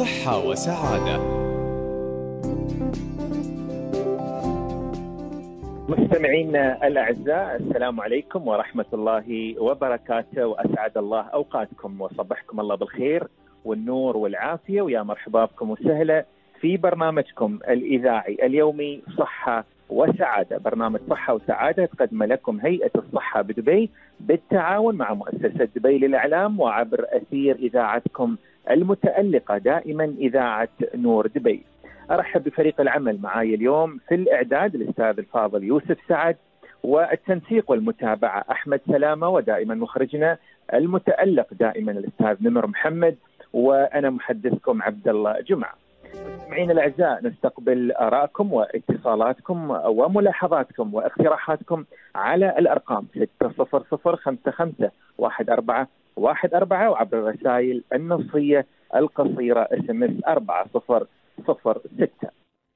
صحة وسعادة. مستمعينا الأعزاء السلام عليكم ورحمة الله وبركاته وأسعد الله أوقاتكم وصبحكم الله بالخير والنور والعافية ويا مرحبا بكم وسهلا في برنامجكم الإذاعي اليومي صحة وسعادة، برنامج صحة وسعادة تقدم لكم هيئة الصحة بدبي بالتعاون مع مؤسسة دبي للإعلام وعبر أثير إذاعتكم المتألقة دائما إذاعة نور دبي. أرحب بفريق العمل معي اليوم في الإعداد الأستاذ الفاضل يوسف سعد والتنسيق والمتابعة أحمد سلامة ودائما مخرجنا المتألق دائما الأستاذ نمر محمد وأنا محدثكم عبد الله جمعة. مستمعينا الأعزاء نستقبل آرائكم واتصالاتكم وملاحظاتكم واقتراحاتكم على الأرقام 60055 14 14 وعبر الرسائل النصية القصيرة SMS 4006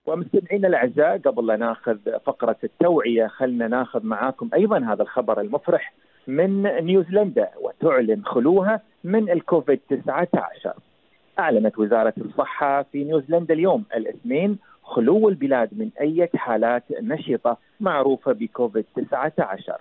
ومستمعينا الأعزاء قبل لا ناخذ فقرة التوعية خلنا ناخذ معاكم أيضا هذا الخبر المفرح من نيوزيلندا وتعلن خلوها من الكوفيد 19 أعلنت وزارة الصحة في نيوزيلندا اليوم الاثنين خلو البلاد من أي حالات نشطة معروفة بكوفيد 19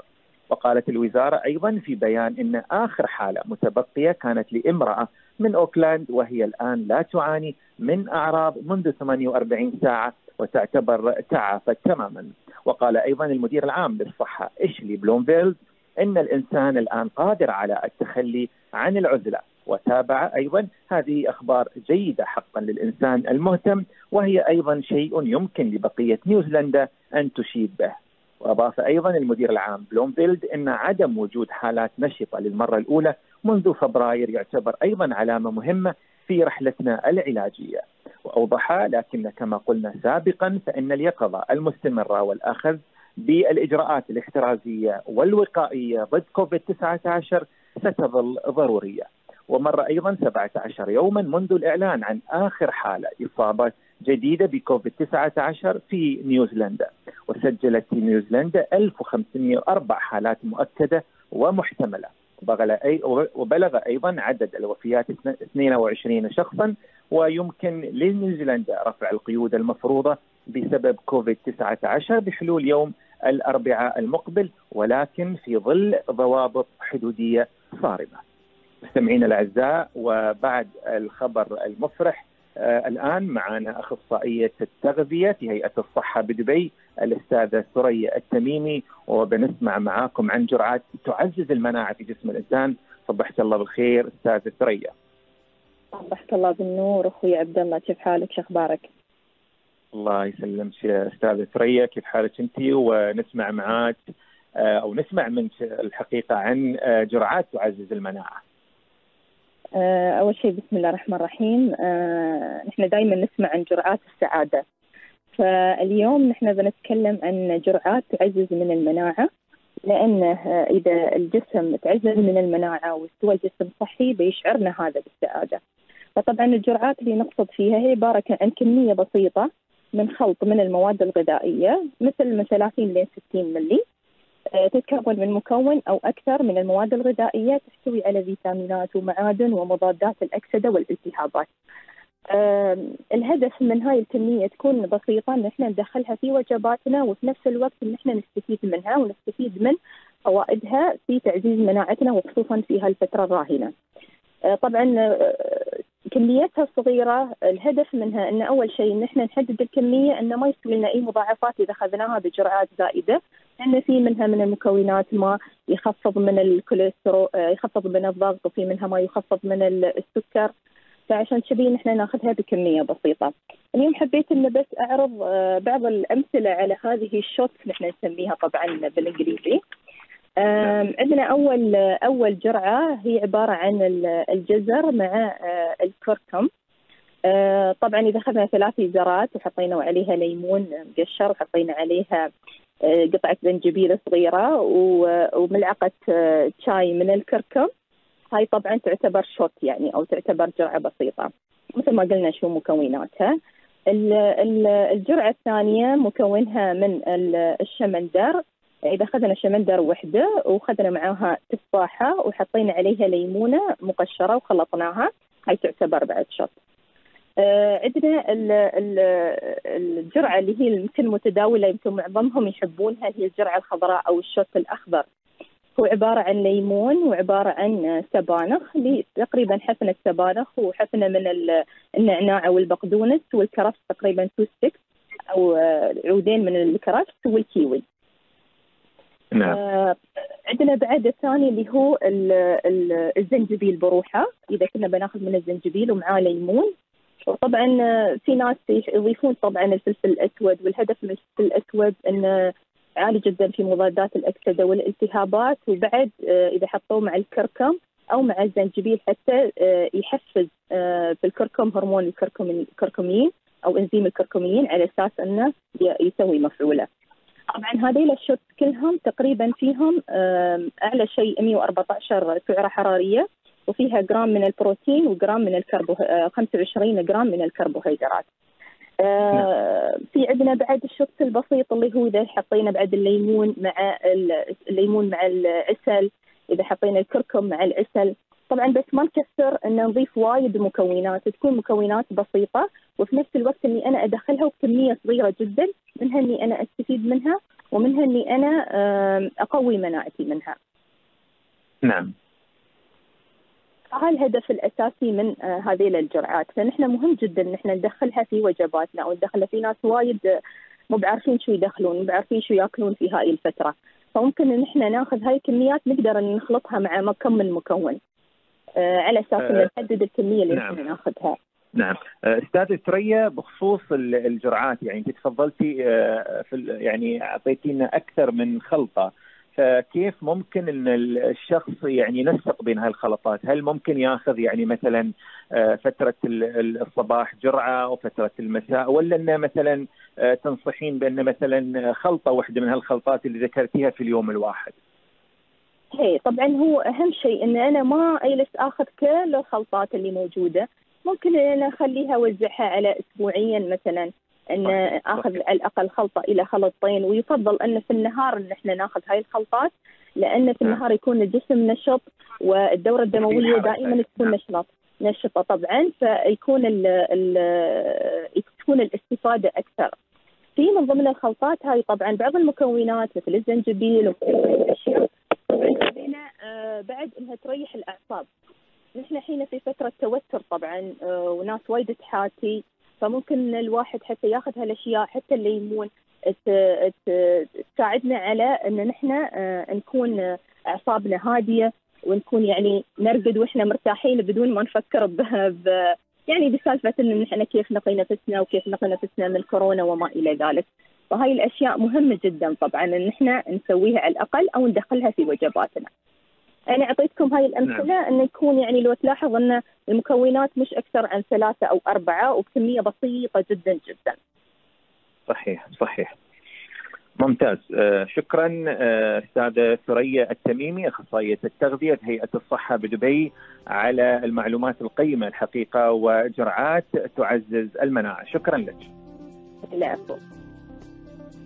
وقالت الوزارة أيضا في بيان أن آخر حالة متبقية كانت لامرأة من أوكلاند وهي الآن لا تعاني من أعراض منذ 48 ساعة وتعتبر تعافت تماما وقال أيضا المدير العام للصحة آشلي بلومفيلد أن الإنسان الآن قادر على التخلي عن العزلة وتابع أيضا هذه أخبار جيدة حقا للإنسان المهتم وهي أيضا شيء يمكن لبقية نيوزيلندا أن تشيد به. وأضاف أيضا المدير العام بلومفيلد إن عدم وجود حالات نشطة للمرة الأولى منذ فبراير يعتبر أيضا علامة مهمة في رحلتنا العلاجية. واوضح لكن كما قلنا سابقا فإن اليقظة المستمرة والأخذ بالإجراءات الاحترازية والوقائية ضد كوفيد 19 ستظل ضرورية. ومر أيضا 17 يوما منذ الإعلان عن آخر حالة إصابة جديدة بكوفيد 19 في نيوزيلندا وسجلت نيوزيلندا 1504 حالات مؤكدة ومحتملة وبلغ أيضا عدد الوفيات 22 شخصا ويمكن لنيوزيلندا رفع القيود المفروضة بسبب كوفيد 19 بحلول يوم الأربعاء المقبل ولكن في ظل ضوابط حدودية صارمة. مستمعينا الأعزاء وبعد الخبر المفرح الآن معنا أخصائية التغذية في هيئة الصحة بدبي الأستاذة ثريا التميمي وبنسمع معاكم عن جرعات تعزز المناعة في جسم الإنسان. صبحت الله بالخير أستاذة ثريا صبحت الله بالنور أخوي عبد الله كيف حالك؟ شو أخبارك؟ الله يسلمك يا أستاذة ثريا كيف حالك أنت؟ ونسمع معاك أو نسمع منك الحقيقة عن جرعات تعزز المناعة. أول شيء بسم الله الرحمن الرحيم. نحن دائما نسمع عن جرعات السعادة. فاليوم نحن بنتكلم عن جرعات تعزز من المناعة لأن إذا الجسم تعزز من المناعة واستوى الجسم صحي بيشعرنا هذا بالسعادة. فطبعا الجرعات اللي نقصد فيها هي عبارة عن كمية بسيطة من خلط من المواد الغذائية مثل من 30 ل 60 ملي تتكون من مكون أو أكثر من المواد الغذائية تحتوي على فيتامينات ومعادن ومضادات الأكسدة والالتهابات. الهدف من هاي الكمية تكون بسيطة إن إحنا ندخلها في وجباتنا وفي نفس الوقت إن إحنا نستفيد منها ونستفيد من فوائدها في تعزيز مناعتنا وخصوصا في هالفترة الراهنة. أه طبعا كميتها صغيرة الهدف منها أن أول شيء أن إحنا نحدد الكمية أن ما يصير لنا أي مضاعفات إذا أخذناها بجرعات زائدة لأن في منها من المكونات ما يخفض من الكوليسترول يخفض من الضغط وفي منها ما يخفض من السكر فعشان كذي نحن ناخذها بكمية بسيطة. اليوم حبيت أن بس أعرض بعض الأمثلة على هذه الشوت نحن نسميها طبعا بالإنجليزي. عندنا أول أول جرعة هي عبارة عن الجزر مع الكركم آه، طبعا إذا أخذنا ثلاث جرات وحطينا عليها ليمون مقشر وحطينا عليها آه، قطعة زنجبيل صغيره وملعقة آه، شاي من الكركم. هاي طبعا تعتبر shot يعني أو تعتبر جرعة بسيطة. مثل ما قلنا شو مكوناتها. الجرعة الثانية مكونها من الشمندر. إذا أخذنا شمندر وحدة وأخذنا معاها تفاحة وحطينا عليها ليمونة مقشرة وخلطناها هاي تعتبر بعد shot. عندنا الجرعة اللي هي يمكن متداولة يمكن معظمهم يحبونها هي الجرعة الخضراء أو ال shot الأخضر. هو عبارة عن ليمون وعبارة عن سبانخ تقريبا حفنة سبانخ وحفنة من النعناع والبقدونس والكرفس تقريبا two sticks أو عودين من الكرفس والكيوي. نعم. آه عندنا بعد الثاني اللي هو الزنجبيل بروحه. إذا كنا بناخذ من الزنجبيل ومعاه ليمون وطبعا في ناس يضيفون طبعا الفلفل الأسود والهدف من الفلفل الأسود انه عالي جدا في مضادات الأكسدة والالتهابات وبعد آه، إذا حطوه مع الكركم أو مع الزنجبيل حتى آه، يحفز آه، في الكركم هرمون الكركمين أو إنزيم الكركمين على أساس إنه يسوي مفعوله. طبعا هذيل ال shot كلهم تقريبا فيهم أعلى شيء 114 سعرة حرارية وفيها جرام من البروتين وجرام من الكربو 25 جرام من الكربوهيدرات. آه في عندنا بعد الشوت البسيط اللي هو إذا حطينا بعد الليمون مع الليمون مع العسل إذا حطينا الكركم مع العسل طبعا بس ما نكثر إن نضيف وايد مكونات تكون مكونات بسيطة وفي نفس الوقت إني أنا أدخلها بكميه صغيرة جدا منها إني أنا أستفيد منها ومنها إني أنا أقوي مناعتي منها. نعم. هذا الهدف الأساسي من آه، هذه الجرعات. فنحن مهم جدا إن إحنا ندخلها في وجباتنا أو ندخلها في ناس وايد آه، مو بعارفين شو يدخلون مو بعارفين شو يأكلون في هاي الفترة. فممكن إن إحنا ناخذ هاي الكميات نقدر إن نخلطها مع كم من مكون آه، على أساس ان نحدد الكمية اللي نعم. ناخذها. نعم. أستاذ ثريا بخصوص الجرعات يعني أنت تفضلتي في يعني أعطيتينا أكثر من خلطة. فكيف ممكن إن الشخص يعني ينسق بين هالخلطات؟ هل ممكن ياخذ يعني مثلا آه، فترة الصباح جرعة وفتره المساء ولا إنه مثلا آه، تنصحين بأن مثلا خلطة واحدة من هالخلطات اللي ذكرتيها في اليوم الواحد؟ هي طبعا هو أهم شيء إن أنا ما أجلس آخذ كل الخلطات اللي موجودة ممكن ان أنا أخليها اوزعها على اسبوعيا مثلا إن آخذ على الأقل خلطة إلى خلطتين ويفضل إن في النهار إن إحنا ناخذ هاي الخلطات لأن في نعم. النهار يكون الجسم نشط والدورة الدموية دائما تكون نعم. نشطة نشطة طبعا فيكون ال ال تكون الاستفادة أكثر. في من ضمن الخلطات هاي طبعا بعض المكونات مثل الزنجبيل والاشياء آه بعد إنها تريح الأعصاب. نحن الحين في فترة توتر طبعا آه وناس وايد تحاتي فممكن الواحد حتى ياخذ هالأشياء حتى الليمون تساعدنا على إن نحن آه، نكون أعصابنا هادية ونكون يعني نرقد وإحنا مرتاحين بدون ما نفكر ب يعني بسالفة إن نحن كيف نقي نفسنا وكيف نقي نفسنا من الكورونا وما إلى ذلك. فهاي الأشياء مهمة جدا طبعا إن إحنا نسويها على الأقل أو ندخلها في وجباتنا. أنا أعطيتكم هاي الأمثلة نعم. إنه يكون يعني لو تلاحظ إن المكونات مش أكثر عن ثلاثة أو أربعة وبكمية بسيطة جدا جدا. صحيح صحيح. ممتاز آه شكرا آه أستاذة ثريا التميمي أخصائية التغذية بهيئه الصحة بدبي على المعلومات القيمة الحقيقة وجرعات تعزز المناعة شكرا لك. العفو.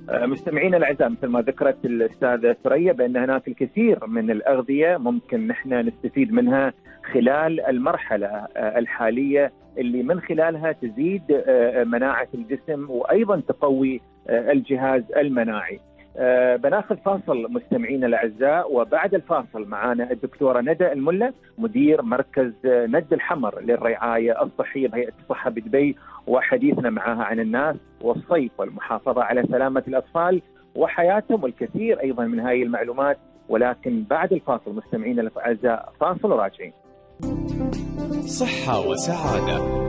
آه، مستمعينا الأعزاء مثل ما ذكرت الأستاذة ثريا بأن هناك الكثير من الأغذية ممكن نحن نستفيد منها خلال المرحلة آه، الحالية اللي من خلالها تزيد آه، مناعة الجسم وأيضا تقوي الجهاز المناعي. آه، بناخذ فاصل مستمعينا الأعزاء وبعد الفاصل معانا الدكتورة ندى الملا مدير مركز ند الحمر للرعاية الصحية بهيئة الصحة بدبي وحديثنا معها عن الناس والصيف والمحافظة على سلامة الأطفال وحياتهم والكثير أيضا من هذه المعلومات ولكن بعد الفاصل مستمعينا الأعزاء فاصل وراجعين. صحة وسعادة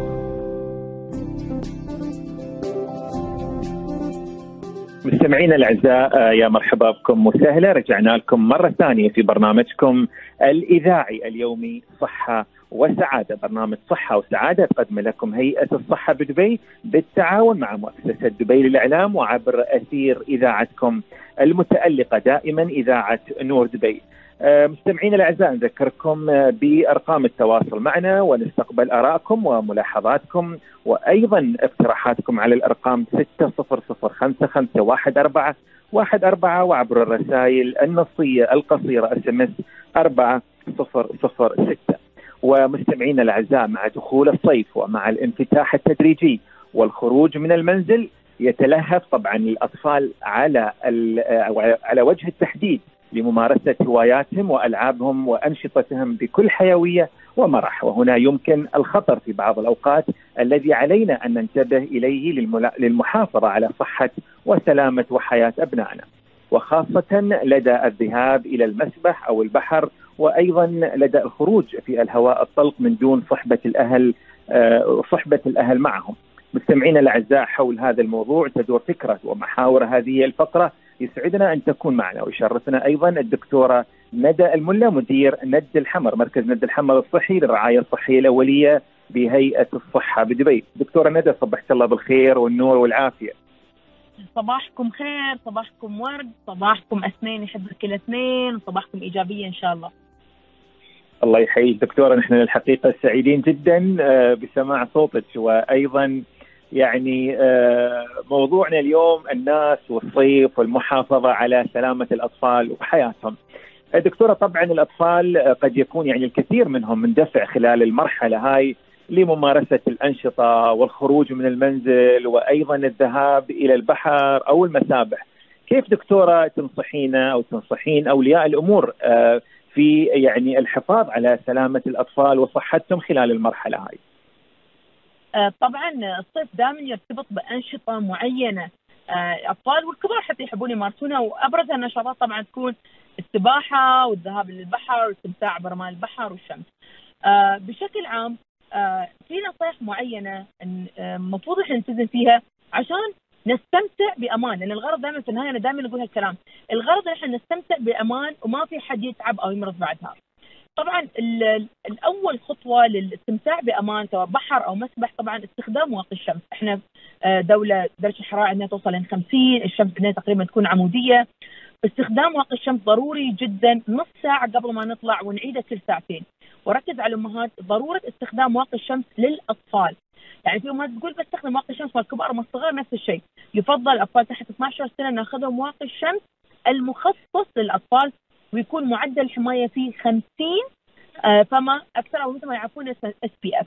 مستمعينا الأعزاء آه، يا مرحبا بكم وسهلا رجعنا لكم مرة ثانية في برنامجكم الإذاعي اليومي صحة وسعادة برنامج صحة وسعادة تقدم لكم هيئة الصحة بدبي بالتعاون مع مؤسسة دبي للإعلام وعبر أثير إذاعتكم المتألقة دائما إذاعة نور دبي. آه، مستمعينا الأعزاء نذكركم آه، بأرقام التواصل معنا ونستقبل ارائكم وملاحظاتكم وأيضا اقتراحاتكم على الأرقام 6005514 واحد أربعة وعبر الرسائل النصية القصيرة SMS أربعة صفر صفر ستة. ومستمعينا الأعزاء مع دخول الصيف ومع الانفتاح التدريجي والخروج من المنزل يتلهف طبعا الأطفال على على وجه التحديد. لممارسة هواياتهم وألعابهم وأنشطتهم بكل حيوية ومرح. وهنا يمكن الخطر في بعض الأوقات الذي علينا أن ننتبه إليه للمحافظة على صحة وسلامة وحياة أبنائنا. وخاصة لدى الذهاب إلى المسبح أو البحر وأيضا لدى الخروج في الهواء الطلق من دون صحبة الأهل آه، صحبة الأهل معهم. مستمعينا الأعزاء حول هذا الموضوع تدور فكرة ومحاور هذه الفقرة يسعدنا أن تكون معنا ويشرفنا أيضا الدكتورة ندى الملا مدير ند الحمر مركز ند الحمر الصحي للرعاية الصحية الأولية بهيئة الصحة بدبي. دكتورة ندى صبحت الله بالخير والنور والعافية. صباحكم خير، صباحكم ورد، صباحكم اثنين يحبك الاثنين، وصباحكم إيجابية إن شاء الله. الله يحييك دكتورة نحن الحقيقة سعيدين جدا آه، بسماع صوتك وأيضا يعني آه، موضوعنا اليوم الناس والصيف والمحافظة على سلامة الأطفال وحياتهم. دكتورة طبعا الأطفال قد يكون يعني الكثير منهم مندفع خلال المرحلة هاي لممارسة الأنشطة والخروج من المنزل وأيضا الذهاب إلى البحر أو المسابح. كيف دكتورة تنصحينا أو تنصحين أولياء الأمور آه، في يعني الحفاظ على سلامة الأطفال وصحتهم خلال المرحلة هاي؟ آه، طبعا الصيف دائما يرتبط بأنشطة معينة. الأطفال آه، والكبار حتى يحبون يمارسونها وأبرز النشاطات طبعا تكون السباحة والذهاب للبحر والاستمتاع برمال البحر والشمس. آه، بشكل عام في نصائح معينة المفروض إحنا نلتزم فيها عشان نستمتع بأمان. لأن الغرض دائما في النهاية أنا دائما أقول هالكلام. الغرض إن إحنا نستمتع بأمان وما في حد يتعب أو يمرض بعدها. طبعا الأول خطوة للاستمتاع بأمان سواء بحر أو مسبح طبعا استخدام واقي الشمس، إحنا آه، دولة درجة الحرارة عندنا توصل ل 50 الشمس عندنا تقريبا تكون عمودية. استخدام واقي الشمس ضروري جدا نص ساعة قبل ما نطلع ونعيده كل ساعتين. وركز على الامهات ضرورة استخدام واقي الشمس للأطفال. يعني في أمهات تقول بستخدم واقي الشمس والكبار ما الصغار نفس الشيء. يفضل الأطفال تحت 12 سنة ناخذهم واقي الشمس المخصص للأطفال ويكون معدل الحمايه فيه 50 آه، فما أكثر أو مثل ما يعرفون SPF.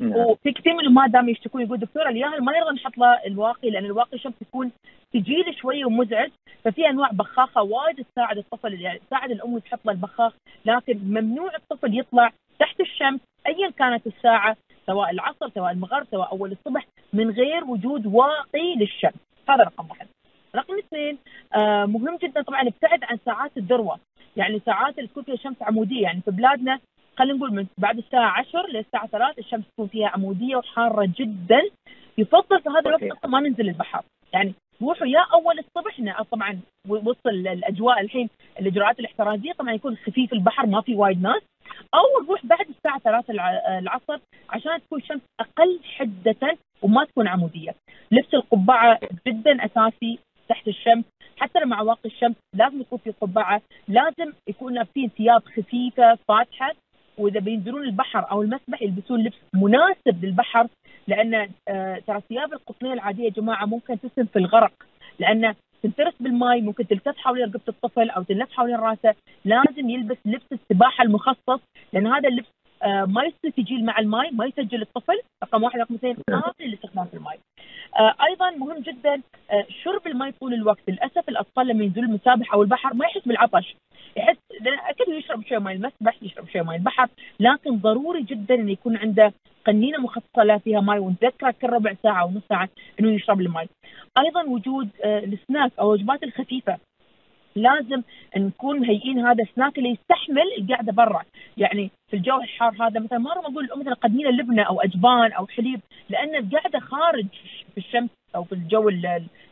وفي كثير من الامهات دائما يشتكون يقول دكتوره الياهل ما نرضى نحط له الواقي لأن الواقي الشمس يكون ثقيل شوية ومزعج ففي أنواع بخاخة وايد تساعد الطفل يعني تساعد الأم تحط له البخاخ لكن ممنوع الطفل يطلع تحت الشمس ايا كانت الساعة سواء العصر سواء المغرب سواء أول الصبح من غير وجود واقي للشمس. هذا رقم واحد. رقم اثنين آه مهم جدا طبعا ابتعد عن ساعات الذروة. يعني ساعات اللي تكون فيها شمس عمودية. يعني في بلادنا خلينا نقول من بعد الساعة 10 للساعة 3 الشمس تكون فيها عمودية وحارة جدا. يفضل في هذا الوقت أصلا ما ننزل البحر. يعني روحوا يا أول الصبح. طبعا وسط الأجواء الحين الإجراءات الاحترازية طبعا يكون خفيف البحر ما في وايد ناس. أو نروح بعد الساعة 3 العصر عشان تكون الشمس أقل حدة وما تكون عمودية. لبس القبعة جدا أساسي. تحت الشمس حتى مع واقي الشمس لازم يكون في قبعة لازم يكون لابسين ثياب خفيفة فاتحة وإذا بينزلون البحر أو المسبح يلبسون لبس مناسب للبحر لأن آه ترى الثياب القطنية العادية يا جماعة ممكن تسهم في الغرق لأن تنترس بالماء ممكن تلتف حوالين رقبة الطفل أو تلف حوالين راسه لازم يلبس لبس السباحة المخصص لأن هذا اللبس ما يستجيل مع الماء ما يسجل الطفل رقم واحد رقم اثنين نعم. قابل للاستخدام في الماء آه أيضا مهم جدا آه شرب الماء طول الوقت. للأسف الأطفال لما ينزلوا المسابح أو البحر ما يحس بالعطش. يحس أكيد يشرب شوية ماء المسبح يشرب شوية ماء البحر لكن ضروري جدا إنه يكون عنده قنينة مخصصه لا فيها ماء ونذكره كل ربع ساعة ونص ساعة إنه يشرب الماء أيضا وجود آه السناك أو الوجبات الخفيفة. لازم نكون مهيئين هذا السناك اللي يستحمل القعدة برا. يعني في الجو الحار هذا مثلا ما أقول مثلا قدمين لبنه أو أجبان أو حليب لأن القعدة خارج في الشمس أو في الجو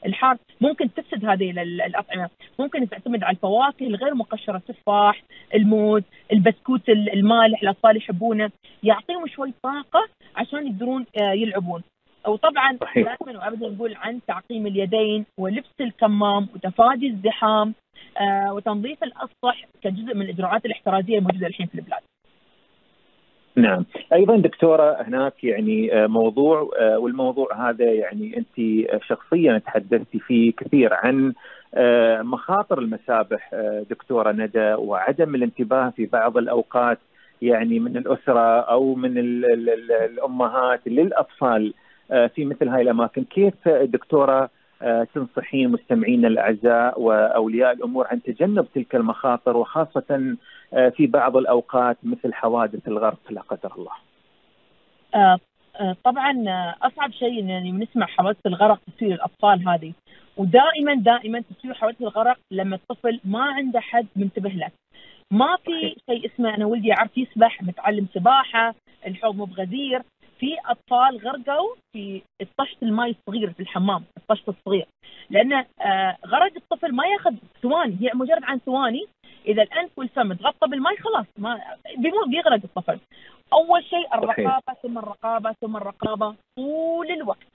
الحار ممكن تفسد هذه الأطعمة، ممكن تعتمد على الفواكه الغير مقشرة التفاح، الموز، البسكوت المالح الأطفال يحبونه، يعطيهم شوي طاقة عشان يقدرون آه، يلعبون. وطبعا دائما وابدا نقول عن تعقيم اليدين ولبس الكمام وتفادي الزحام آه وتنظيف الأسطح كجزء من الإجراءات الاحترازية الموجودة الحين في البلاد. نعم. أيضا دكتورة هناك يعني آه، موضوع آه، والموضوع هذا يعني أنت شخصيا تحدثتي فيه كثير عن مخاطر المسابح دكتورة ندى وعدم الانتباه في بعض الأوقات يعني من الأسرة أو من الأمهات للأطفال. في مثل هاي الأماكن، كيف دكتورة تنصحين مستمعينا الأعزاء وأولياء الأمور عن تجنب تلك المخاطر وخاصة آه، في بعض الأوقات مثل حوادث الغرق لا قدر الله. آه، آه، طبعا أصعب شيء يعني نسمع حوادث الغرق تصير الأطفال هذه ودائما دائما تصير حوادث الغرق لما الطفل ما عنده حد منتبه له. ما في شيء اسمه أنا ولدي يعرف يسبح متعلم سباحة الحوض مو بغزير في أطفال غرقوا في طشت الماء الصغير في الحمام الطشت الصغير. لأن غرق الطفل ما يأخذ ثواني هي مجرد عن ثواني. إذا الانف والفم تغطى بالماء خلاص ما بيموت بيغرق الطفل. أول شيء الرقابة ثم الرقابة ثم الرقابة طول الوقت.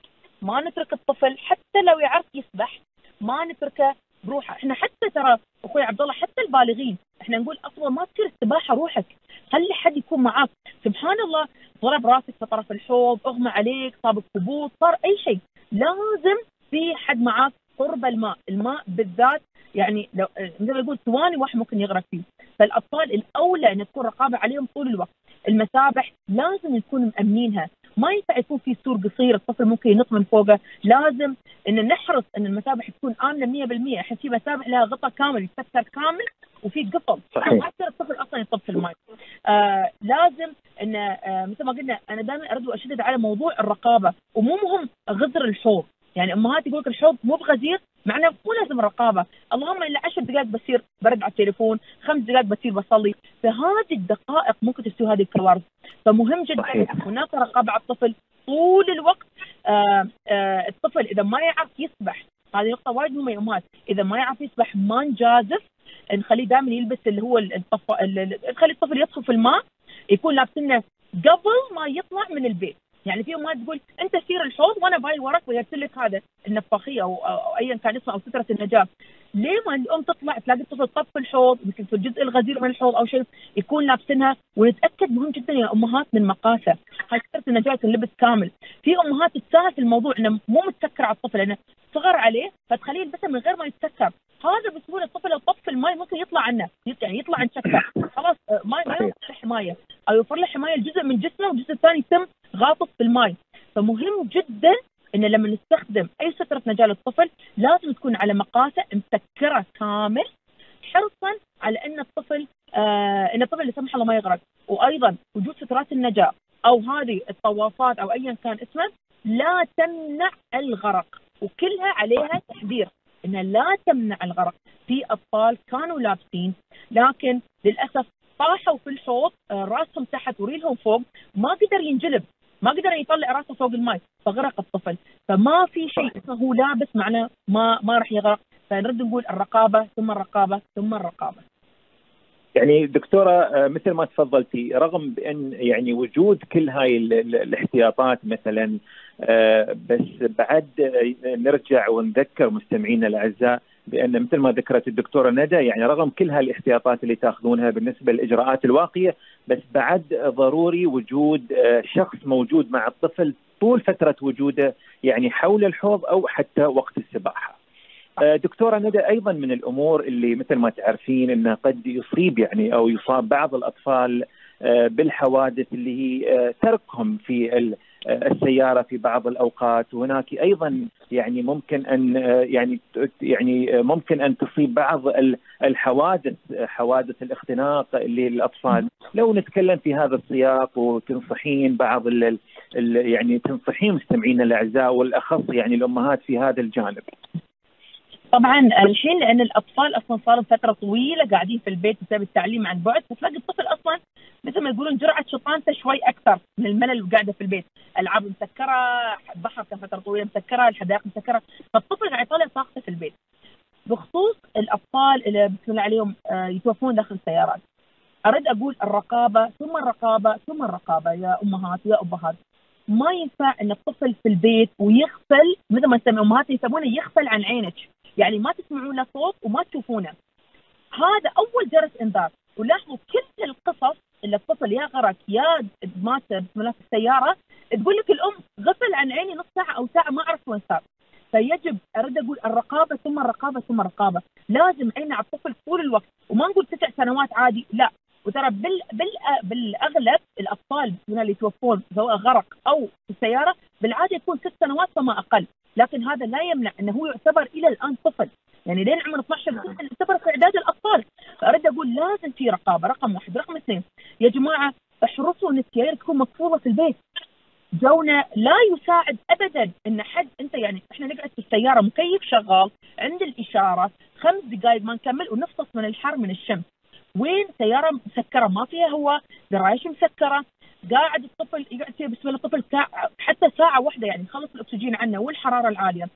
ما نترك الطفل حتى لو يعرف يسبح ما نتركه بروحه. إحنا حتى ترى أخوي عبد الله حتى البالغين إحنا نقول أصلا ما تصير السباحه روحك. خلي حد يكون معاك. سبحان الله ضرب راسك في طرف الحوض أغمى عليك صابك هبوط صار أي شيء. لازم في حد معاك. قرب الماء. الماء بالذات يعني لو مثل ما يقول ثواني واحد ممكن يغرق فيه. فالأطفال الأولى إن تكون رقابة عليهم طول الوقت. المسابح لازم نكون مأمنينها. ما ينفع يكون في سور قصير الطفل ممكن ينط من فوقه. لازم إن نحرص إن المسابح تكون آمنة 100% إحنا في مسابح لها غطاء كامل يتسكر كامل وفي قفل صحيح. ما يقدر الطفل أصلا يطب في الماء آه لازم إن آه مثل ما قلنا أنا دائما أرد وأشدد على موضوع الرقابة ومو مهم غزر الحوض. يعني أمهات يقول لك الحوض مو بغزير معناه مو لازم رقابة. اللهم الا 10 دقائق بصير برد على التليفون خمس دقائق بصير بصلي. فهذه الدقائق ممكن تسوي هذه الكوارث فمهم جدا صحيح. هناك رقابة على الطفل طول الوقت. آآ آآ الطفل إذا ما يعرف يسبح هذه نقطة وايد مهمة يا أمهات. إذا ما يعرف يسبح ما نجازف. نخليه دائما يلبس اللي هو الطف... نخلي الطفل يدخل في الماء يكون لابسنه قبل ما يطلع من البيت. يعني في أمهات تقول أنت سير الحوض وأنا باي وراك ويرسل لك هذا النفاخية أو, أو ايا كان اسمه أو سترة النجاة. ليه ما الام تطلع تلاقي الطفل طب في الحوض يمكن في الجزء الغزير من الحوض أو شيء يكون لابسنها ونتأكد مهم جدا يا أمهات من مقاسه هاي ستره النجاه تنلبس كامل. في أمهات تتساهل في الموضوع انه مو متسكر على الطفل لأنه صغر عليه فتخليه يلبسها من غير ما يتسكر. هذا بسهوله الطفل لو طب في الماء ممكن يطلع عنه يعني يطلع عن شكله. خلاص آه، ما ما يوفر حماية. أو يوفر له حماية لجزء من جسمه والجزء الثاني يتم غاطس في الماء. فمهم جدا إن لما نستخدم أي ستره نجاه للطفل لازم تكون على مقاسه مسكرة كامل حرصا على إن الطفل آه إن الطفل لا سمح الله ما يغرق. وأيضا وجود سترات النجاة أو هذه الطوافات أو ايا كان اسمه لا تمنع الغرق وكلها عليها تحذير انها لا تمنع الغرق. في أطفال كانوا لابسين لكن للأسف طاحوا في الحوض آه، راسهم تحت وريلهم فوق ما قدر ينجلب. ما قدر يطلع راسه فوق الماء فغرق الطفل. فما في شيء اسمه هو لابس معناه ما ما راح يغرق. فنرد نقول الرقابة ثم الرقابة ثم الرقابة. يعني دكتورة آه، مثل ما تفضلتي رغم بأن يعني وجود كل هاي الاحتياطات مثلا آه، بس بعد نرجع ونذكر مستمعينا الأعزاء بأن مثل ما ذكرت الدكتورة ندى يعني رغم كل هاي الاحتياطات اللي تأخذونها بالنسبة للإجراءات الواقية بس بعد ضروري وجود آه، شخص موجود مع الطفل طول فترة وجوده يعني حول الحوض أو حتى وقت السباحة. آه، دكتورة ندى أيضا من الأمور اللي مثل ما تعرفين إنه قد يصيب يعني أو يصاب بعض الأطفال آه، بالحوادث اللي هي تركهم في السيارة في بعض الأوقات. وهناك أيضا يعني ممكن أن يعني يعني ممكن أن تصيب بعض الحوادث حوادث الاختناق للأطفال. لو نتكلم في هذا السياق وتنصحين بعض ال يعني تنصحين مستمعينا الأعزاء والأخص يعني الأمهات في هذا الجانب. طبعا الحين لأن الأطفال أصلا صاروا فترة طويلة قاعدين في البيت بسبب التعليم عن بعد فتلاقي الطفل أصلا مثل ما يقولون جرعة شطانته شوي أكثر من الملل وقاعدة في البيت، ألعاب مسكرة، بحر كان فترة طويلة مسكرة، الحدائق مسكرة، فالطفل قاعد يطلع طاقته في البيت. بخصوص الأطفال اللي بسم الله عليهم آه، يتوفون داخل السيارات. أريد أقول الرقابة ثم الرقابة ثم الرقابة يا أمهات يا أبهات. ما ينفع إن الطفل في البيت ويغفل مثل ما أمهات يسمونه يغفل عن عينك، يعني ما تسمعون له صوت وما تشوفونه. هذا أول جرس إنذار، ولاحظوا كل القصص اللي الطفل يا غرق يا مات في السيارة تقول لك الأم غفل عن عيني نص ساعة أو ساعة ما أعرف وين صار. فيجب اريد أقول الرقابة ثم الرقابة ثم الرقابة، لازم عيننا على الطفل طول الوقت وما نقول تسع سنوات عادي، لا وترى بال بال بالأغلب الأطفال من اللي يتوفون سواء غرق أو في السيارة بالعادة يكون ست سنوات فما أقل، لكن هذا لا يمنع أنه هو يعتبر إلى الآن طفل، يعني لين عمر 12 سنة يعتبر في إعداد الأطفال، فأريد أقول لازم في رقابة، رقم واحد، رقم اثنين. يا جماعة احرصوا أن السيارة تكون مقفوله في البيت. جونا لا يساعد ابدا أن حد أنت يعني إحنا نقعد في السيارة مكيف شغال عند الإشارة خمس دقائق ما نكمل ونفطس من الحر من الشمس. وين سيارة مسكرة؟ ما فيها هواء درايش مسكرة قاعد الطفل الله الطفل ساعة حتى ساعة واحدة يعني يخلص الأكسجين عنه والحرارة العالية.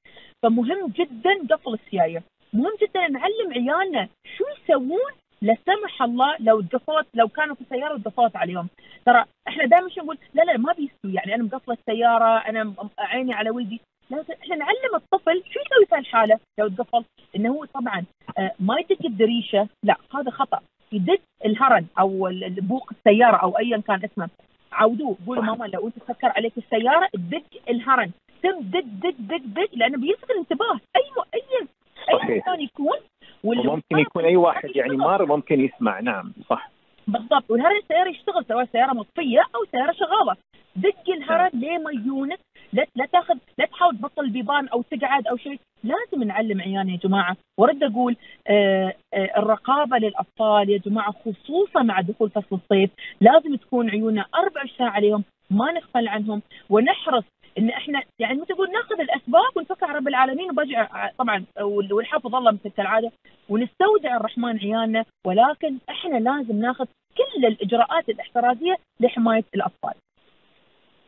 فمهم جدا قفل السيايير. مهم جدا نعلم عيالنا شو يسوون لا سمح الله لو دفوت لو كانوا في السيارة ودفوت عليهم. ترى إحنا دائما شو نقول؟ لا لا ما بيستوي يعني أنا مقفلة السيارة أنا عيني على ولدي لا إحنا نعلم الطفل شو يسوي في الحاله لو تقفل إنه هو طبعا آه، ما يدق الدريشة. لا هذا خطأ. يدق الهرن أو بوق السيارة أو ايا كان اسمه. عودوه. قولوا ماما لو أنت تفكر عليك السيارة دق الهرن تم دق دق دق دق لأنه بيلفت الانتباه أي أي أي مكان يكون وممكن يكون أي واحد يعني مار ممكن يسمع. نعم صح. بالضبط. والهرن السياره يشتغل سواء سيارة مطفية أو سيارة شغالة. دق الهرن نعم. ليه ما يجونك لا لا تاخذ لا تحاول تبطل البيبان أو تقعد أو شيء. لازم نعلم عيالنا يا جماعة. ورد أقول آه آه الرقابة للاطفال يا جماعة خصوصا مع دخول فصل الصيف لازم تكون عيوننا 24 ساعة عليهم ما نغفل عنهم. ونحرص إن إحنا يعني مثل تقول ناخذ الأسباب ونفكر رب العالمين. وبرجع طبعا والحفظ الله مثل كالعادة ونستودع الرحمن عيالنا. ولكن إحنا لازم ناخذ كل الإجراءات الاحترازية لحماية الاطفال.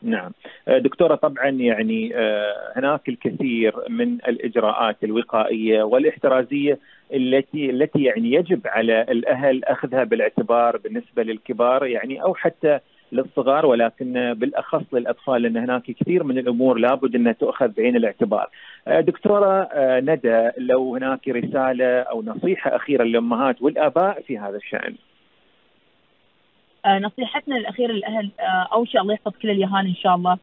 نعم آه، دكتورة طبعا يعني آه، هناك الكثير من الإجراءات الوقائية والاحترازية التي التي يعني يجب على الأهل أخذها بالاعتبار بالنسبة للكبار يعني أو حتى للصغار ولكن بالأخص للأطفال لأن هناك كثير من الأمور لابد أنها تؤخذ بعين الاعتبار. آه، دكتورة ندى لو هناك رسالة أو نصيحة أخيرة للأمهات والآباء في هذا الشأن. آه، نصيحتنا الأخيرة للأهل آه، أول شيء الله يحفظ كل اليهال إن شاء الله.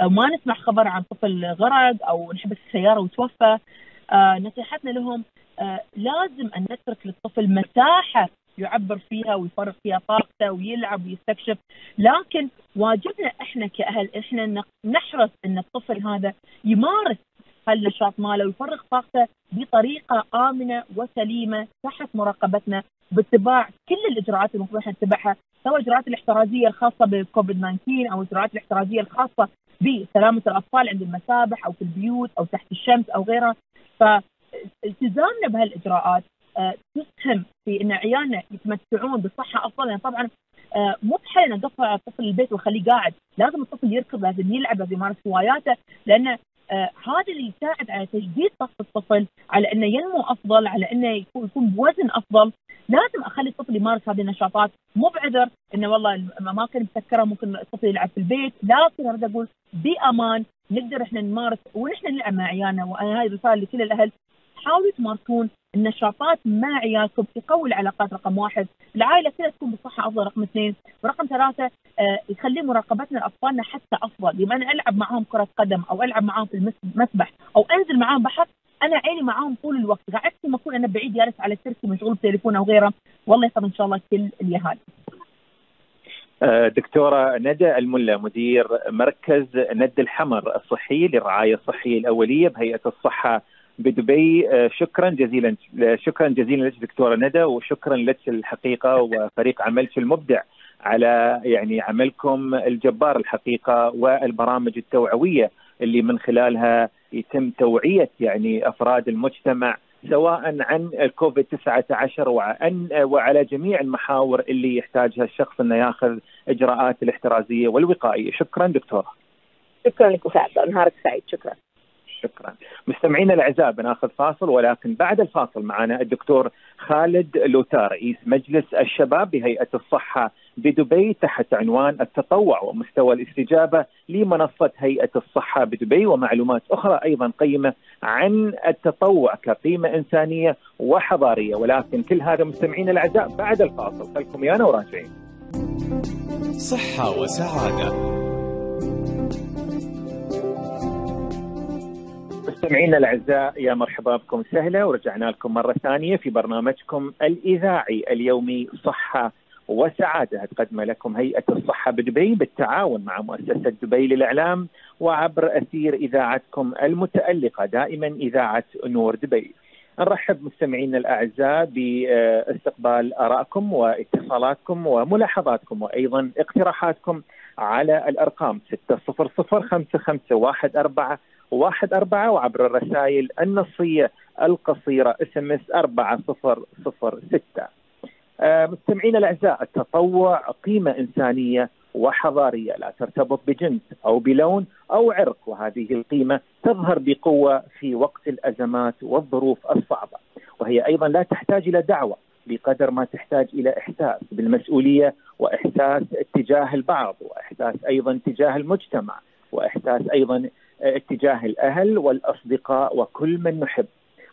آه، ما نسمع خبر عن طفل غرق أو نحبس السياره وتوفى. نصيحتنا لهم لازم أن نترك للطفل مساحة يعبر فيها ويفرغ فيها طاقته ويلعب ويستكشف. لكن واجبنا إحنا كأهل إحنا نحرص إن الطفل هذا يمارس هالنشاط ماله ويفرغ طاقته بطريقة آمنة وسليمة تحت مراقبتنا باتباع كل الإجراءات المفروض نتبعها. سواء الاجراءات الاحترازية الخاصة بالكوفيد 19 أو الاجراءات الاحترازية الخاصة بسلامة الأطفال عند المسابح أو في البيوت أو تحت الشمس أو غيرها. فالتزامنا بهالإجراءات آه، تسهم في إن عيالنا يتمتعون بصحة أفضل. يعني طبعا آه، مو بحالنا نقفل الطفل البيت ونخليه قاعد، لازم الطفل يركض، لازم يلعب، لازم يمارس هواياته، لأن آه هذا اللي يساعد على تجديد طاقه الطفل على إنه ينمو أفضل على إنه يكون, يكون بوزن أفضل. لازم أخلي الطفل يمارس هذه النشاطات. مو بعذر إنه والله الاماكن مسكرة ممكن الطفل يلعب في البيت. لكن أريد أقول بأمان نقدر إحنا نمارس ونحن نلعب مع عيالنا. وأنا هاي رسالة لكل الأهل. حاولوا تمارسون النشاطات مع عيالكم يقوي العلاقات رقم واحد، العائلة كلها تكون بصحة أفضل رقم اثنين، ورقم ثلاثة آه يخلي مراقبتنا لأطفالنا حتى أفضل، لما أنا ألعب معاهم كرة قدم أو ألعب معاهم في المسبح أو أنزل معاهم بحر أنا عيني معاهم طول الوقت، عكس ما أكون أنا بعيد جالس على الكرسي مشغول بتليفون أو غيره، والله يحفظ إن شاء الله كل اليهال. آه، دكتورة ندى الملا مدير مركز ند الحمر الصحي للرعاية الصحية الأولية بهيئة الصحة بدبي آه، شكرا جزيلا شكرا جزيلا لك دكتورة ندى وشكرا لك الحقيقة وفريق عملك المبدع على يعني عملكم الجبار الحقيقة والبرامج التوعوية اللي من خلالها يتم توعية يعني أفراد المجتمع سواء عن الكوفيد 19 وعن وعلى جميع المحاور اللي يحتاجها الشخص إنه ياخذ إجراءات الاحترازية والوقائية. شكرا دكتور شكرا لك وسعد نهارك سعيد. شكرا. شكرا. مستمعينا الأعزاء بناخذ فاصل ولكن بعد الفاصل معنا الدكتور خالد لوتار رئيس مجلس الشباب بهيئة الصحة بدبي تحت عنوان التطوع ومستوى الاستجابة لمنصة هيئة الصحة بدبي ومعلومات أخرى أيضا قيمة عن التطوع كقيمة إنسانية وحضارية. ولكن كل هذا مستمعينا الأعزاء بعد الفاصل خلكم ويانا وراجعين. صحة وسعادة. مستمعينا الأعزاء يا مرحبا بكم سهله ورجعنا لكم مرة ثانية في برنامجكم الإذاعي اليومي صحة وسعادة تقدم لكم هيئة الصحة بدبي بالتعاون مع مؤسسة دبي للإعلام وعبر أثير إذاعتكم المتألقة دائما إذاعة نور دبي. نرحب مستمعينا الأعزاء باستقبال آرائكم واتصالاتكم وملاحظاتكم وأيضا اقتراحاتكم على الأرقام 600 5514 واحد أربعة وعبر الرسائل النصية القصيرة SMS أربعة صفر صفر ستة. آه، مستمعينا الأعزاء التطوع قيمة إنسانية وحضارية. لا ترتبط بجنس أو بلون أو عرق وهذه القيمة تظهر بقوة في وقت الأزمات والظروف الصعبة. وهي أيضا لا تحتاج إلى دعوة بقدر ما تحتاج إلى إحساس بالمسؤولية وإحساس تجاه البعض وإحساس أيضا تجاه المجتمع وإحساس أيضا اتجاه الأهل والأصدقاء وكل من نحب.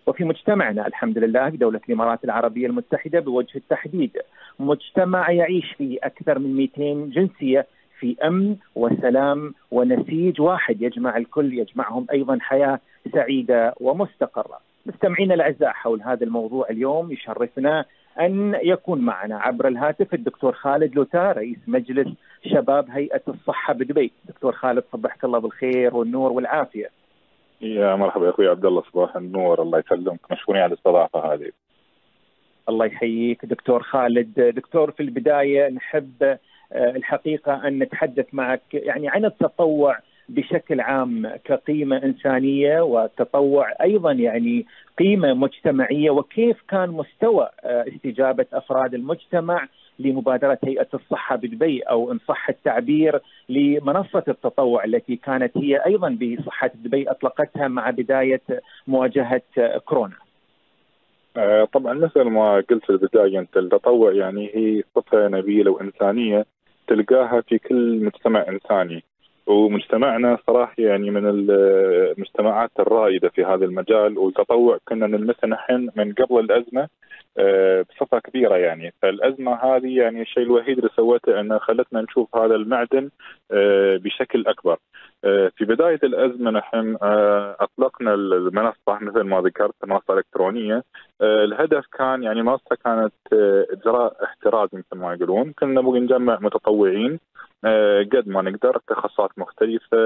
وفي مجتمعنا الحمد لله في دولة الإمارات العربية المتحدة بوجه التحديد مجتمع يعيش فيه أكثر من 200 جنسية في أمن وسلام ونسيج واحد يجمع الكل يجمعهم أيضا حياة سعيدة ومستقرة مستمعينا الأعزاء حول هذا الموضوع اليوم يشرفنا أن يكون معنا عبر الهاتف الدكتور خالد لوتار رئيس مجلس شباب هيئة الصحة بدبي. دكتور خالد صبحك الله بالخير والنور والعافية. يا مرحبا يا أخوي عبد الله صباح النور. الله يسلمك. مشكورين على الاستضافة هذه. الله يحييك دكتور خالد. دكتور في البداية نحب آه، الحقيقة أن نتحدث معك يعني عن التطوع بشكل عام كقيمة إنسانية والتطوع أيضا يعني قيمة مجتمعية وكيف كان مستوى آه، استجابة أفراد المجتمع لمبادرة هيئة الصحة بدبي أو إن صح التعبير لمنصة التطوع التي كانت هي أيضا بصحة دبي أطلقتها مع بداية مواجهة كورونا. آه، طبعا مثل ما قلت في البداية أنت التطوع يعني هي صفة نبيلة وإنسانية تلقاها في كل مجتمع إنساني ومجتمعنا صراحة يعني من المجتمعات الرائدة في هذا المجال والتطوع كنا نلمسه نحن من قبل الأزمة آه، بصفة كبيرة يعني. فالأزمة هذه يعني الشيء الوحيد اللي سوته إنه خلتنا نشوف هذا المعدن بشكل أكبر. آه، في بداية الأزمة نحن أطلقنا المنصة مثل ما ذكرت منصة إلكترونية. الهدف كان يعني منصة كانت إجراء احترازي مثل ما يقولون. كنا نبغى نجمع متطوعين قد ما نقدر تخصصات مختلفة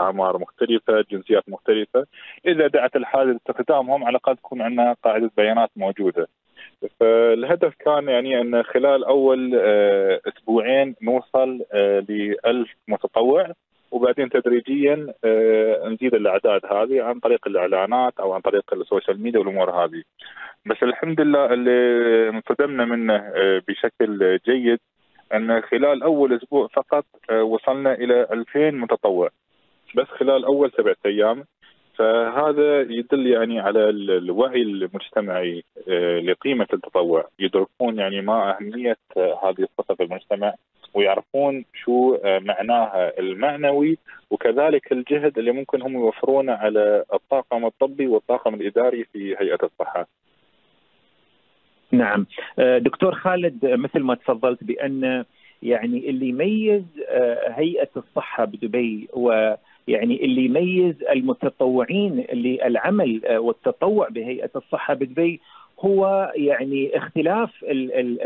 أعمار مختلفة جنسيات مختلفة. إذا دعت الحاجة لاستخدامهم على الأقل تكون عندنا قاعدة بيانات موجودة. فالهدف كان يعني أن خلال أول آه، أسبوعين نوصل آه، ل 1000 متطوع وبعدين تدريجيا آه، نزيد الأعداد هذه عن طريق الإعلانات أو عن طريق السوشيال ميديا والأمور هذه. بس الحمد لله اللي انصدمنا منه بشكل جيد أن خلال أول أسبوع فقط وصلنا إلى 2000 متطوع بس خلال أول سبعة أيام فهذا يدل يعني على الوعي المجتمعي آه، لقيمة التطوع، يدركون يعني ما أهمية آه، هذه الصفة في المجتمع ويعرفون شو آه، معناها المعنوي وكذلك الجهد اللي ممكن هم يوفرونه على الطاقم الطبي والطاقم الإداري في هيئة الصحة. نعم دكتور خالد مثل ما تفضلت بأن يعني اللي يميز هيئة الصحة بدبي و يعني اللي يميز المتطوعين للعمل آه، والتطوع بهيئة الصحة بدبي هو يعني اختلاف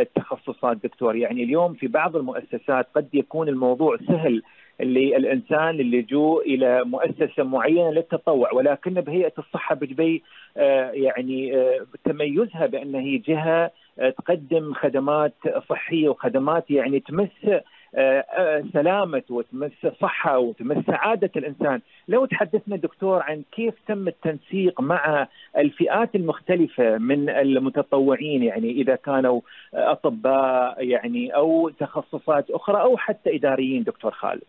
التخصصات دكتور. يعني اليوم في بعض المؤسسات قد يكون الموضوع سهل للإنسان اللجوء إلى مؤسسة معينة للتطوع ولكن بهيئة الصحة بدبي آه، يعني آه، تميزها بأن هي جهة تقدم خدمات صحية وخدمات يعني تمس آه، آه، سلامة وتمس صحة وتمس سعادة الإنسان، لو تحدثنا دكتور عن كيف تم التنسيق مع الفئات المختلفة من المتطوعين يعني إذا كانوا أطباء يعني أو تخصصات أخرى أو حتى إداريين دكتور خالد.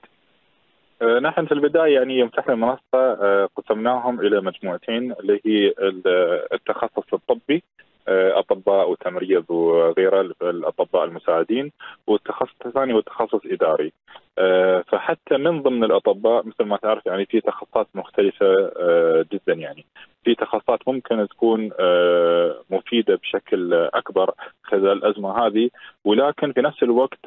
نحن في البداية يعني يوم فتحنا المنصه قسمناهم إلى مجموعتين اللي هي التخصص الطبي آه، أطباء وتمريض وغيره الأطباء المساعدين والتخصص الثاني هو تخصص إداري. آه، فحتى من ضمن الأطباء مثل ما تعرف يعني في تخصصات مختلفة آه، جدا يعني. في تخصصات ممكن تكون مفيدة بشكل أكبر خلال الأزمة هذه ولكن في نفس الوقت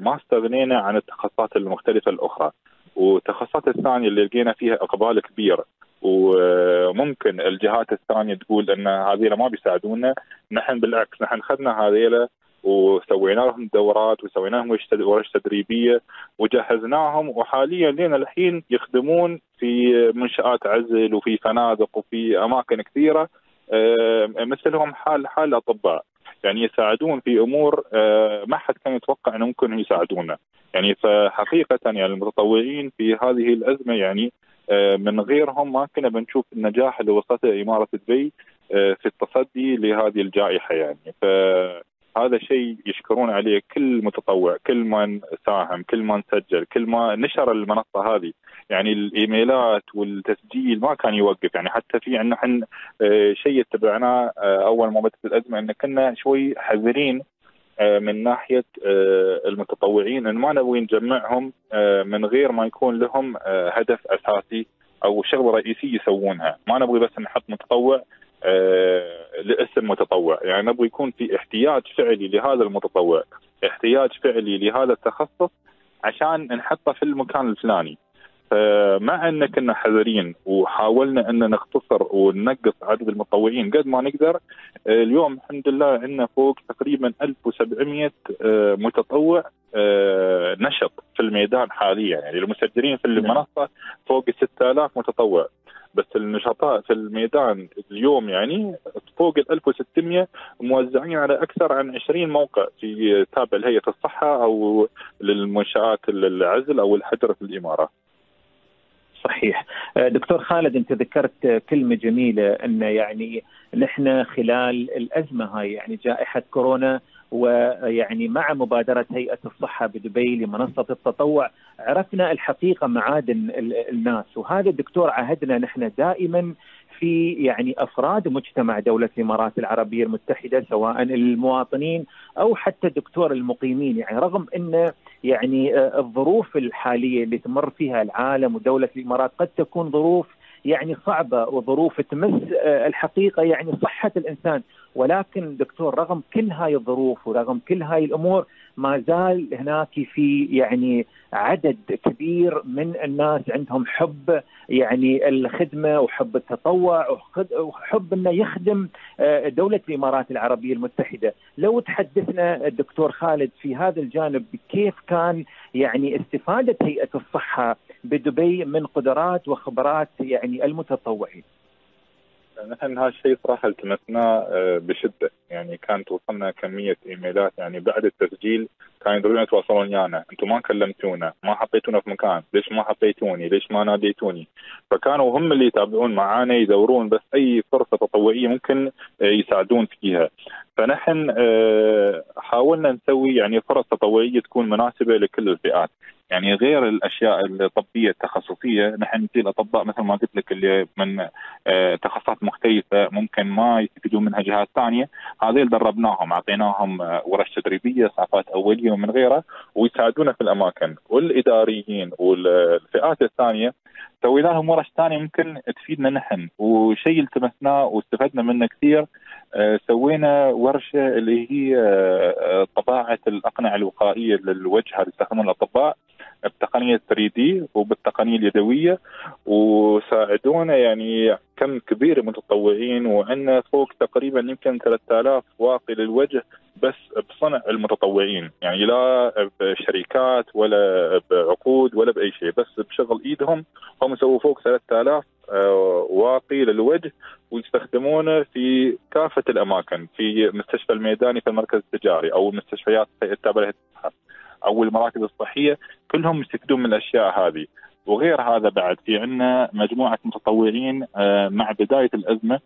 ما استغنينا عن التخصصات المختلفة الأخرى. والتخصصات الثانية اللي لقينا فيها إقبال كبير. وممكن الجهات الثانية تقول إن هذيلا ما بيساعدونا نحن بالعكس نحن أخذنا هذيلا وسوينا لهم دورات وسوينا لهم ورش تدريبية وجهزناهم. وحاليا لنا الحين يخدمون في منشآت عزل وفي فنادق وفي أماكن كثيرة. آه، مثلهم حال حال الأطباء. يعني يساعدون في أمور آه، ما حد كان يتوقع إنه ممكن يساعدونا. يعني فحقيقة يعني المتطوعين في هذه الأزمة يعني آه، من غيرهم ما كنا بنشوف النجاح اللي وصلته إمارة دبي آه، في التصدي لهذه الجائحة يعني. فهذا شيء يشكرون عليه كل متطوع كل من ساهم كل من سجل كل ما نشر المنصة هذه. يعني الإيميلات والتسجيل ما كان يوقف. يعني حتى في عندنا إحنا آه، شيء اتبعناه أول ما بدات الازمه إن كنا شوي حذرين آه، من ناحية آه، المتطوعين. إن ما نبغي نجمعهم آه، من غير ما يكون لهم هدف أساسي أو شغلة رئيسية يسوونها، ما نبغي بس نحط متطوع لاسم متطوع، يعني نبغي يكون في احتياج فعلي لهذا المتطوع، احتياج فعلي لهذا التخصص عشان نحطه في المكان الفلاني. فمع أن كنا حذرين وحاولنا أن نختصر وننقص عدد المتطوعين قد ما نقدر اليوم الحمد لله عندنا فوق تقريبا 1700 آه، متطوع آه، نشط في الميدان حاليا. يعني المسجلين في المنصة فوق 6000 متطوع. بس النشطاء في الميدان اليوم يعني فوق ال 1600 موزعين على أكثر عن 20 موقع في تابع لهيئة الصحة أو للمنشآت العزل أو الحجر في الإمارات. صحيح آه، دكتور خالد أنت ذكرت كلمة جميلة إن يعني نحن خلال الأزمة هاي يعني جائحة كورونا ويعني مع مبادرة هيئة الصحة بدبي لمنصة التطوع عرفنا الحقيقة معادن الناس. وهذا الدكتور عهدنا نحن دائما في يعني أفراد مجتمع دولة الإمارات العربية المتحدة سواء المواطنين أو حتى الدكتور المقيمين. يعني رغم إن يعني آه، الظروف الحالية اللي تمر فيها العالم ودولة الإمارات قد تكون ظروف يعني صعبة وظروف تمس آه، الحقيقة يعني صحة الإنسان. ولكن دكتور رغم كل هاي الظروف ورغم كل هاي الأمور ما زال هناك في يعني عدد كبير من الناس عندهم حب يعني الخدمة وحب التطوع وحب إنه يخدم آه، دولة الإمارات العربية المتحدة، لو تحدثنا الدكتور خالد في هذا الجانب كيف كان يعني استفادة هيئة الصحة بدبي من قدرات وخبرات يعني المتطوعين. نحن هذا الشيء صراحة التمسناه آه، بشدة. يعني كانت وصلنا كمية إيميلات يعني بعد التسجيل كانوا يقولون يتواصلون ويانا أنتم ما كلمتونا ما حطيتونا في مكان. ليش ما حطيتوني؟ ليش ما ناديتوني؟ فكانوا هم اللي يتابعون معانا يدورون بس أي فرصة تطوعية ممكن آه، يساعدون فيها. فنحن آه، حاولنا نسوي يعني فرص تطوعية تكون مناسبة لكل الفئات. يعني غير الأشياء الطبية التخصصية نحن نجي الاطباء مثل ما قلت لك اللي من آه، تخصصات مختلفة ممكن ما يستفيدون منها جهات ثانية. هذيل دربناهم أعطيناهم آه، ورش تدريبية اسعافات أولية ومن غيرها ويساعدونا في الأماكن. والإداريين والفئات الثانية سوينا لهم ورش ثانية ممكن تفيدنا نحن. وشيء التمسناه واستفدنا منه كثير آه، سوينا ورشة اللي هي طباعة الأقنعة الوقائية للوجه اللي يستخدمون الأطباء. بتقنيه 3 دي وبالتقنية اليدوية وساعدونا يعني كم كبير متطوعين وعندنا فوق تقريبا يمكن 3000 واقي للوجه بس بصنع المتطوعين. يعني لا بشركات ولا بعقود ولا بأي شيء بس بشغل إيدهم. هم سووا فوق 3000 آه، واقي للوجه ويستخدمونه في كافة الأماكن في مستشفى الميداني في المركز التجاري أو المستشفيات التابعه أو المراكز الصحية كلهم يستفيدون من الأشياء هذه. وغير هذا بعد في عندنا مجموعة متطوعين آه، مع بداية الأزمة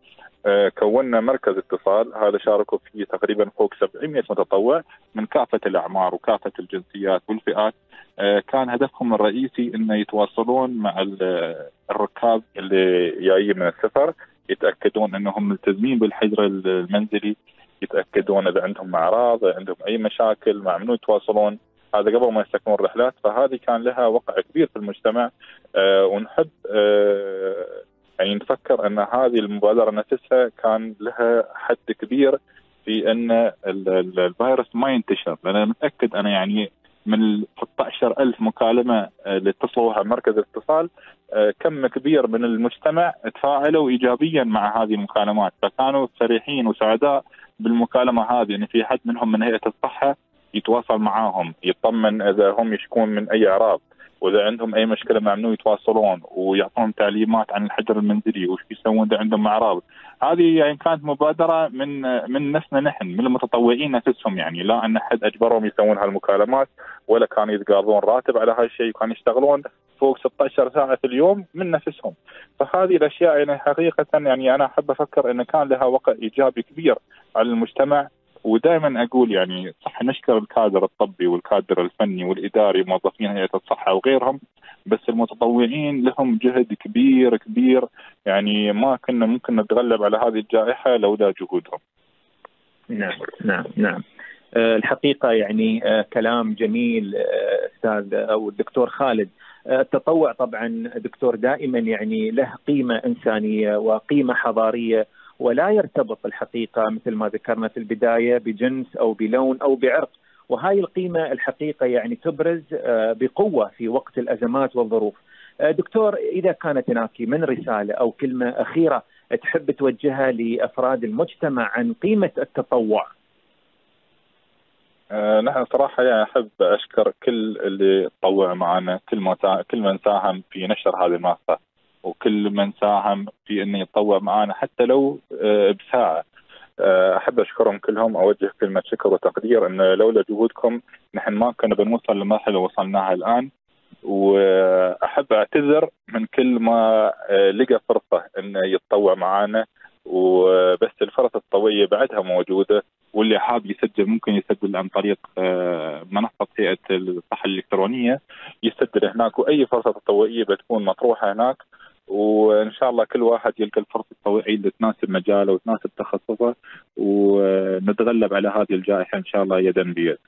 آه، كونا مركز اتصال. هذا شاركوا فيه تقريبا فوق 700 متطوع من كافة الأعمار وكافة الجنسيات والفئات. آه، كان هدفهم الرئيسي إنه يتواصلون مع الركاب اللي جايين من السفر يتأكدون إنهم ملتزمين بالحجر المنزلي يتأكدون إذا عندهم أعراض عندهم أي مشاكل مع منو يتواصلون. هذا قبل ما يستكملون الرحلات فهذه كان لها وقع كبير في المجتمع آه ونحب آه يعني نفكر أن هذه المبادرة نفسها كان لها حد كبير في أن الفيروس ما ينتشر. لأن متأكد أنا يعني من 16000 مكالمة آه، اللي اتصلوا مركز الاتصال كم كبير من المجتمع تفاعلوا ايجابيا مع هذه المكالمات. فكانوا فرحين وسعداء بالمكالمة هذه ان في حد منهم من هيئة الصحة يتواصل معاهم يطمن إذا هم يشكون من أي أعراض وإذا عندهم أي مشكلة مع منو يتواصلون ويعطون تعليمات عن الحجر المنزلي وش يسوون إذا عندهم أعراض. هذه يعني كانت مبادرة من من نفسنا نحن من المتطوعين نفسهم يعني. لا أن أحد أجبرهم يسوون هالمكالمات ولا كانوا يتقاضون راتب على هالشيء وكانوا يشتغلون فوق 16 ساعة في اليوم من نفسهم. فهذه الأشياء يعني حقيقة يعني أنا أحب أفكر انه كان لها وقع إيجابي كبير على المجتمع ودائما أقول يعني صح نشكر الكادر الطبي والكادر الفني والإداري موظفين هيئة الصحة وغيرهم بس المتطوعين لهم جهد كبير كبير يعني ما كنا ممكن نتغلب على هذه الجائحة لولا جهودهم. نعم نعم نعم. آه، الحقيقة يعني آه، كلام جميل آه، أستاذ أو الدكتور خالد التطوع طبعا دكتور دائما يعني له قيمة إنسانية وقيمة حضارية ولا يرتبط الحقيقة مثل ما ذكرنا في البداية بجنس أو بلون أو بعرق وهاي القيمة الحقيقة يعني تبرز آه، بقوة في وقت الأزمات والظروف. آه، دكتور إذا كانت هناك من رسالة أو كلمة أخيرة تحب توجهها لأفراد المجتمع عن قيمة التطوع. أه نحن صراحة يعني أحب أشكر كل اللي تطوع معنا كل كل من ساهم في نشر هذه المنصة وكل من ساهم في إنه يتطوع معنا حتى لو آه، بساعة. آه، أحب أشكرهم كلهم أوجه كلمة شكر وتقدير إن لولا جهودكم نحن ما كنا بنوصل للمرحله وصلناها الآن. وأحب أعتذر من كل ما آه، لقى فرصة انه يتطوع معنا وبس الفرص الطوية بعدها موجودة واللي حاب يسجل ممكن يسجل عن طريق منصة هيئه الصحة الإلكترونية. يسجل هناك وأي فرصة تطوعية بتكون مطروحة هناك. وإن شاء الله كل واحد يلقى الفرصة الطوعيه اللي تناسب مجاله وتناسب تخصصه ونتغلب على هذه الجائحة إن شاء الله يدا بيد.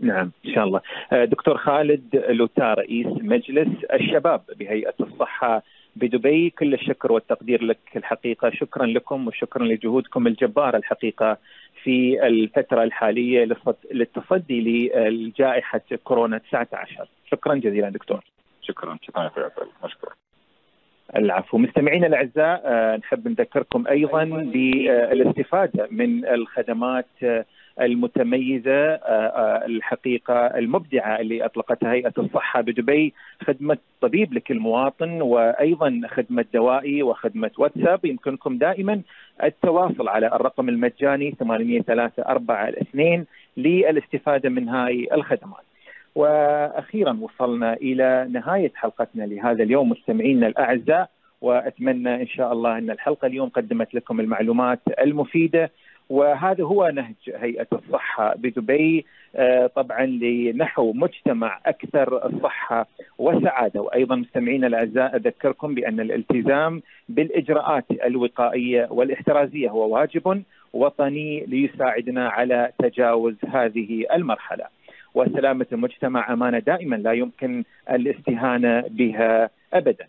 نعم إن شاء الله. آه، دكتور خالد لوتا رئيس مجلس الشباب بهيئة الصحة بدبي. كل الشكر والتقدير لك الحقيقة. شكرا لكم وشكرا لجهودكم الجبارة الحقيقة في الفترة الحالية للتصدي لجائحة كورونا 19 شكرا جزيلا دكتور. شكرا شكرا يا مشكور. العفو. مستمعينا الأعزاء آه، نحب نذكركم أيضا بالاستفادة من الخدمات آه، المتميزة آه، الحقيقة المبدعة اللي أطلقتها هيئة الصحة بدبي خدمة طبيب لكل مواطن وأيضا خدمة دوائي وخدمة واتساب. يمكنكم دائما التواصل على الرقم المجاني 8342 للاستفادة من هاي الخدمات. وأخيرا وصلنا إلى نهاية حلقتنا لهذا اليوم. مستمعينا الأعزاء وأتمنى إن شاء الله أن الحلقة اليوم قدمت لكم المعلومات المفيدة. وهذا هو نهج هيئة الصحة بدبي. آه، طبعا لنحو مجتمع أكثر صحة وسعادة. وأيضا مستمعينا الأعزاء أذكركم بأن الالتزام بالإجراءات الوقائية والاحترازية هو واجب وطني ليساعدنا على تجاوز هذه المرحلة. وسلامة المجتمع أمانة دائما لا يمكن الاستهانة بها ابدا.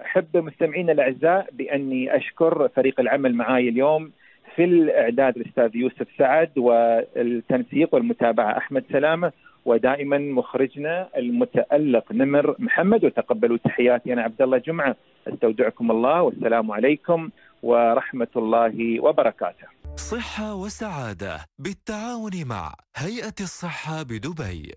أحب مستمعينا الأعزاء بأني أشكر فريق العمل معي اليوم في الإعداد الاستاذ يوسف سعد والتنسيق والمتابعة أحمد سلامة ودائما مخرجنا المتألق نمر محمد وتقبلوا تحياتي أنا عبد الله جمعة أستودعكم الله والسلام عليكم ورحمة الله وبركاته. صحة وسعادة بالتعاون مع هيئة الصحة بدبي